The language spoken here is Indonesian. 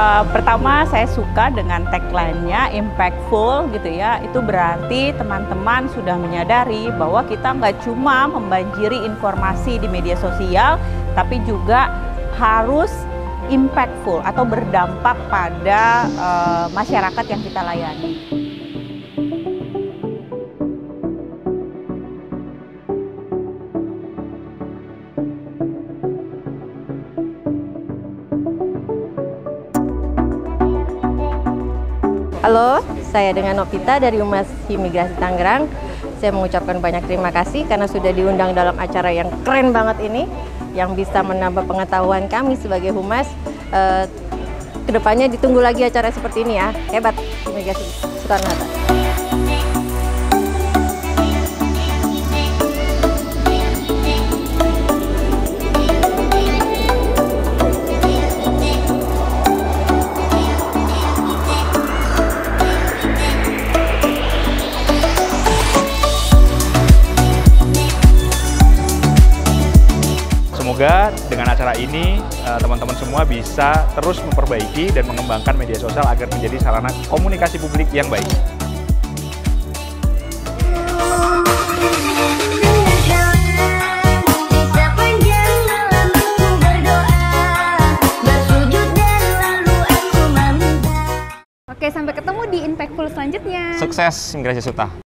uh, pertama saya suka dengan tagline-nya impactful gitu ya. Itu berarti teman-teman sudah menyadari bahwa kita nggak cuma membanjiri informasi di media sosial, tapi juga harus impactful atau berdampak pada uh, masyarakat yang kita layani. Halo, saya dengan Novita dari Humas Imigrasi Tangerang. Saya mengucapkan banyak terima kasih karena sudah diundang dalam acara yang keren banget ini, yang bisa menambah pengetahuan kami sebagai humas. Eh, ke depannya ditunggu lagi acara seperti ini ya, hebat Imigrasi Soekarno Semoga dengan acara ini eh, teman-teman semua bisa terus memperbaiki dan mengembangkan media sosial agar menjadi sarana komunikasi publik yang baik. Oke, sampai ketemu di Impactful selanjutnya. Sukses Migrasi Suta.